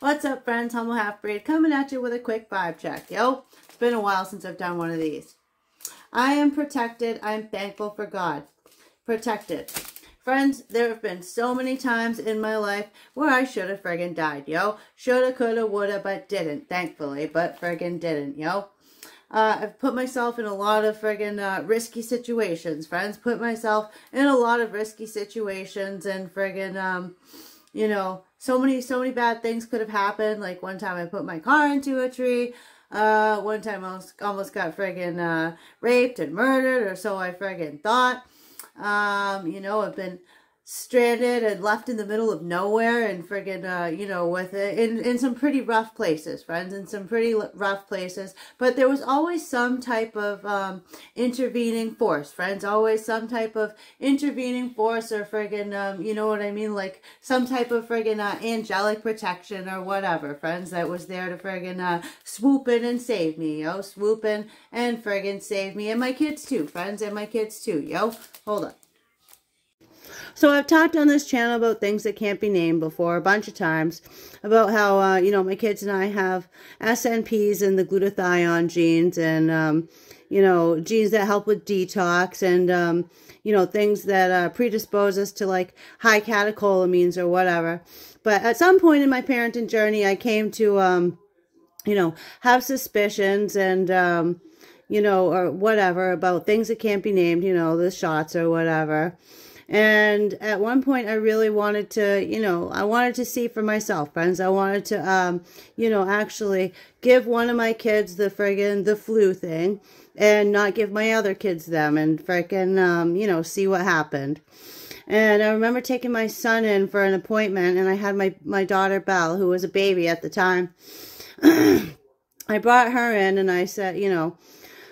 What's up, friends? Humble Halfbreed coming at you with a quick vibe check. Yo, it's been a while since I've done one of these. I am protected. I'm thankful for God. Protected. Friends, there have been so many times in my life where I should have friggin' died, yo. Shoulda, coulda, woulda, but didn't, thankfully. But friggin' didn't, yo. Uh, I've put myself in a lot of friggin' uh, risky situations, friends. Put myself in a lot of risky situations and friggin', um, you know, so many, so many bad things could have happened. Like one time I put my car into a tree. Uh, one time I almost, almost got friggin' uh, raped and murdered, or so I friggin' thought. Um, you know, I've been stranded and left in the middle of nowhere and friggin', uh, you know, with it in, in some pretty rough places, friends, in some pretty rough places. But there was always some type of um, intervening force, friends, always some type of intervening force or friggin', um, you know what I mean, like some type of friggin' uh, angelic protection or whatever, friends, that was there to friggin' uh, swoop in and save me, yo, swoop in and friggin' save me, and my kids too, friends, and my kids too, yo. Hold on. So I've talked on this channel about things that can't be named before a bunch of times. About how, uh, you know, my kids and I have SNPs and the glutathione genes and, um, you know, genes that help with detox and, um, you know, things that uh, predispose us to like high catecholamines or whatever. But at some point in my parenting journey, I came to, um, you know, have suspicions and, um, you know, or whatever about things that can't be named, you know, the shots or whatever. And at one point, I really wanted to, you know, I wanted to see for myself, friends. I wanted to, um, you know, actually give one of my kids the friggin' the flu thing and not give my other kids them and friggin', um, you know, see what happened. And I remember taking my son in for an appointment, and I had my, my daughter Belle, who was a baby at the time. I brought her in, and I said, you know,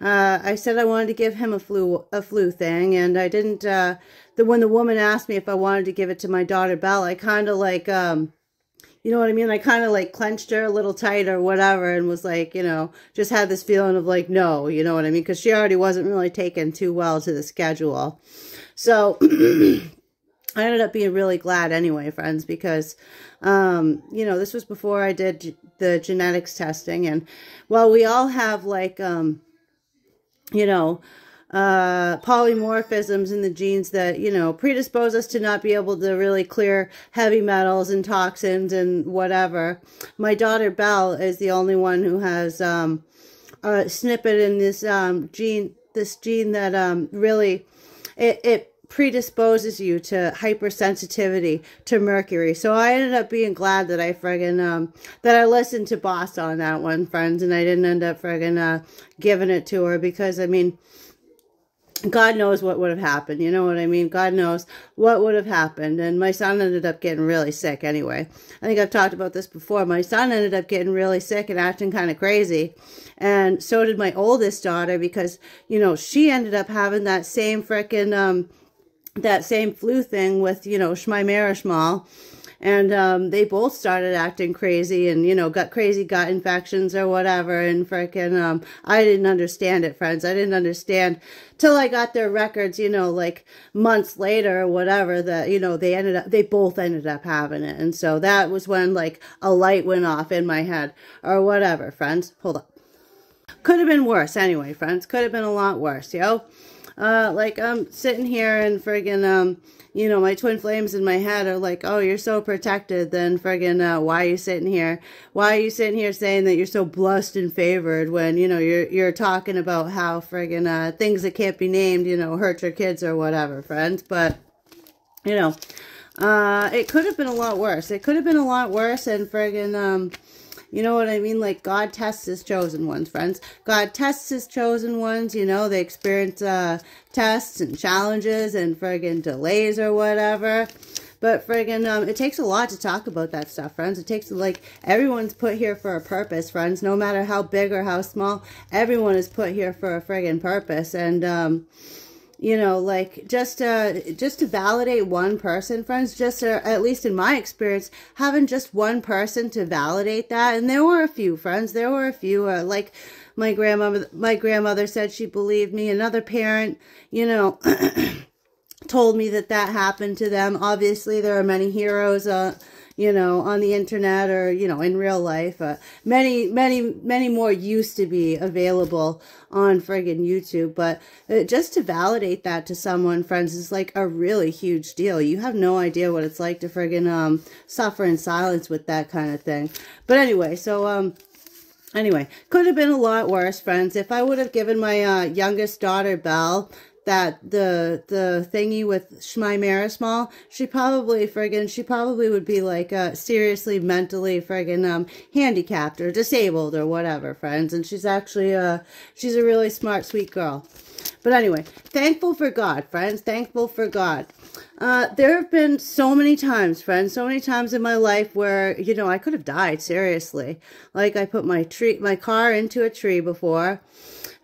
uh, I said I wanted to give him a flu a flu thing, and I didn't. Uh, the when the woman asked me if I wanted to give it to my daughter Belle, I kind of like, um, you know what I mean? I kind of like clenched her a little tight or whatever, and was like, you know, just had this feeling of like, no, you know what I mean? Because she already wasn't really taken too well to the schedule, so. I ended up being really glad anyway, friends, because, um, you know, this was before I did the genetics testing. And while we all have, like, um, you know, uh, polymorphisms in the genes that, you know, predispose us to not be able to really clear heavy metals and toxins and whatever. My daughter Belle is the only one who has um, a snippet in this um, gene, this gene that um, really, it, it predisposes you to hypersensitivity to mercury. So I ended up being glad that I friggin' um that I listened to Boss on that one, friends, and I didn't end up friggin' uh giving it to her because I mean God knows what would have happened. You know what I mean? God knows what would have happened. And my son ended up getting really sick anyway. I think I've talked about this before. My son ended up getting really sick and acting kind of crazy. And so did my oldest daughter because, you know, she ended up having that same freaking, um, that same flu thing with, you know, Schmeimerishmal and um, they both started acting crazy and you know got crazy gut infections or whatever and freaking um, i didn't understand it friends. I didn't understand till i got their records you know like months later or whatever that you know they ended up they both ended up having it. And so that was when like a light went off in my head or whatever friends. Hold up. Could have been worse anyway friends. Could have been a lot worse yo. Uh, like I'm sitting here and friggin', um, you know, my twin flames in my head are like, oh, you're so protected. Then friggin', uh, why are you sitting here? Why are you sitting here saying that you're so blessed and favored when, you know, you're, you're talking about how friggin', uh, things that can't be named, you know, hurt your kids or whatever, friends. But, you know, uh, it could have been a lot worse. It could have been a lot worse and friggin', um, you know what I mean? Like God tests his chosen ones, friends. God tests his chosen ones. You know, they experience uh, tests and challenges and friggin' delays or whatever. But friggin', um, it takes a lot to talk about that stuff, friends. It takes, like, everyone's put here for a purpose, friends. No matter how big or how small, everyone is put here for a friggin' purpose. And, um, you know, like just uh, just to validate one person, friends. Just uh, at least in my experience, having just one person to validate that, and there were a few friends. There were a few, uh, like my grandmother. My grandmother said she believed me. Another parent, you know. told me that that happened to them. Obviously, there are many heroes, uh, you know, on the internet or, you know, in real life. Uh, many, many, many more used to be available on friggin' YouTube. But uh, just to validate that to someone, friends, is like a really huge deal. You have no idea what it's like to friggin' um, suffer in silence with that kind of thing. But anyway, so, um, Anyway, could have been a lot worse, friends. If I would have given my uh, youngest daughter, Belle, that the the thingy with Shmai Marismal, she probably friggin' she probably would be like uh seriously mentally friggin' um handicapped or disabled or whatever, friends. And she's actually uh she's a really smart, sweet girl. But anyway, thankful for God, friends. Thankful for God. Uh, there have been so many times, friends, so many times in my life where, you know, I could have died, seriously. Like I put my tree, my car into a tree before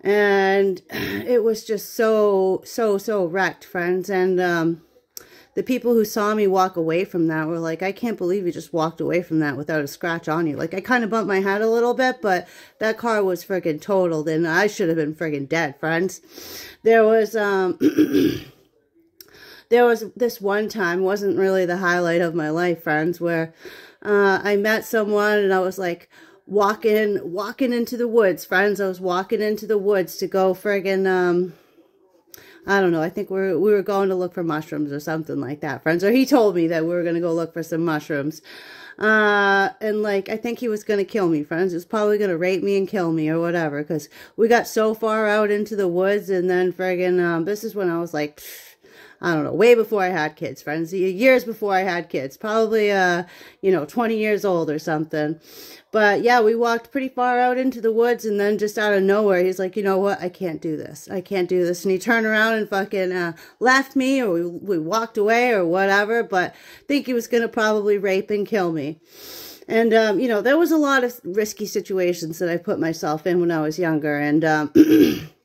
and it was just so, so, so wrecked, friends. And, um, the people who saw me walk away from that were like, I can't believe you just walked away from that without a scratch on you. Like, I kind of bumped my head a little bit, but that car was friggin' totaled, and I should have been friggin' dead, friends. There was, um, there was this one time, wasn't really the highlight of my life, friends, where uh, I met someone and I was like, walking walking into the woods. Friends i was walking into the woods to go friggin um i don't know i think we are we were going to look for mushrooms or something like that friends. Or he told me that we were going to go look for some mushrooms. Uh and like i think he was going to kill me friends. He was probably going to rape me and kill me or whatever because we got so far out into the woods and then friggin um this is when i was like pfft, I don't know, way before I had kids, friends. Years before I had kids. Probably, uh, you know, 20 years old or something. But yeah, we walked pretty far out into the woods and then just out of nowhere, he's like, you know what? I can't do this. I can't do this. And he turned around and fucking uh, left me or we, we walked away or whatever. But I think he was going to probably rape and kill me. And, um, you know, there was a lot of risky situations that I put myself in when I was younger. And, um,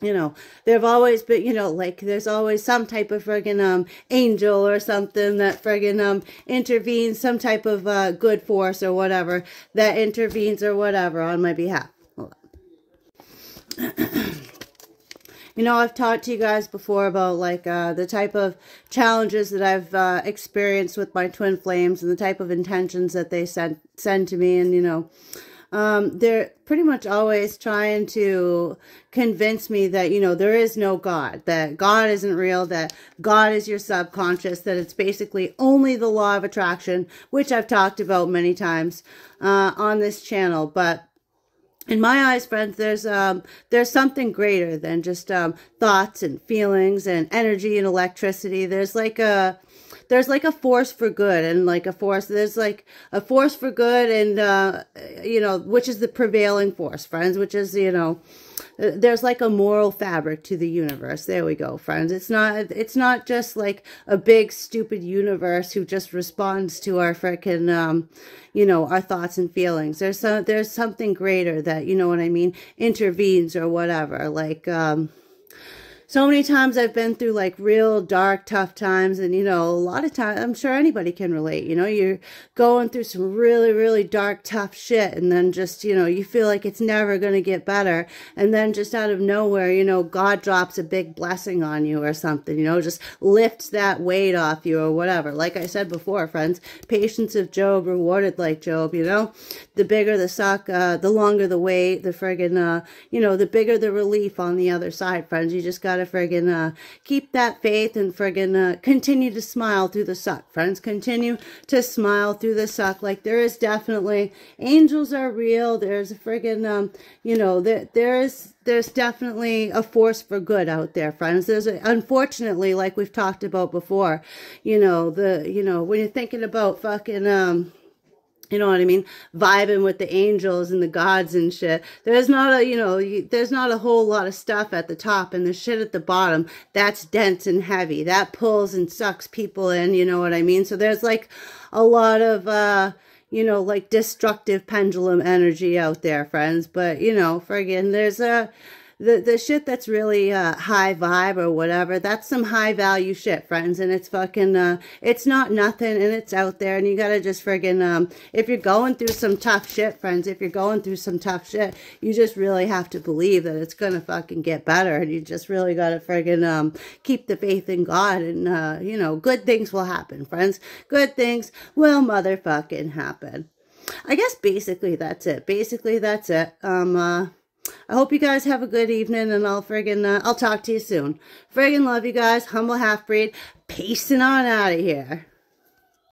you know, there've always been, you know, like there's always some type of friggin' um angel or something that friggin' um intervenes, some type of uh good force or whatever that intervenes or whatever on my behalf. you know, I've talked to you guys before about like uh the type of challenges that I've uh experienced with my twin flames and the type of intentions that they send send to me and you know um, they're pretty much always trying to convince me that, you know, there is no God, that God isn't real, that God is your subconscious, that it's basically only the law of attraction, which I've talked about many times uh, on this channel. But in my eyes, friends, there's um there's something greater than just um thoughts and feelings and energy and electricity. There's like a there's like a force for good and like a force there's like a force for good and uh you know which is the prevailing force friends which is you know there's like a moral fabric to the universe. There we go friends. It's not it's not just like a big stupid universe who just responds to our freaking um you know our thoughts and feelings. There's some there's something greater that you know what i mean intervenes or whatever like um so many times I've been through like real dark, tough times. And, you know, a lot of times, I'm sure anybody can relate. You know, you're going through some really, really dark, tough shit. And then just, you know, you feel like it's never going to get better. And then just out of nowhere, you know, God drops a big blessing on you or something, you know, just lifts that weight off you or whatever. Like I said before, friends, patience of Job rewarded like Job, you know, the bigger the suck, uh, the longer the wait, the friggin', uh, you know, the bigger the relief on the other side, friends. You just got to friggin' uh, keep that faith and friggin' uh, continue to smile through the suck, friends. Continue to smile through the suck. Like there is definitely, angels are real. There's a friggin', um, you know, there, there is, there's definitely a force for good out there, friends. There's, a, unfortunately, like we've talked about before, you know, the, you know, when you're thinking about fucking, um, you know what I mean? Vibing with the angels and the gods and shit. There's not a, you know, there's not a whole lot of stuff at the top and the shit at the bottom. That's dense and heavy. That pulls and sucks people in, you know what I mean? So there's like a lot of, uh, you know, like destructive pendulum energy out there, friends. But, you know, friggin', there's a, the, the shit that's really uh, high vibe or whatever, that's some high value shit, friends. And it's fucking, uh, it's not nothing and it's out there. And you gotta just friggin', um, if you're going through some tough shit, friends, if you're going through some tough shit, you just really have to believe that it's gonna fucking get better. And you just really gotta friggin', um, keep the faith in God and, uh, you know, good things will happen, friends. Good things will motherfucking happen. I guess basically that's it. Basically that's it. Um, uh, I hope you guys have a good evening and I'll friggin', uh, I'll talk to you soon. Friggin' love you guys. Humble Halfbreed. Pacing on out of here.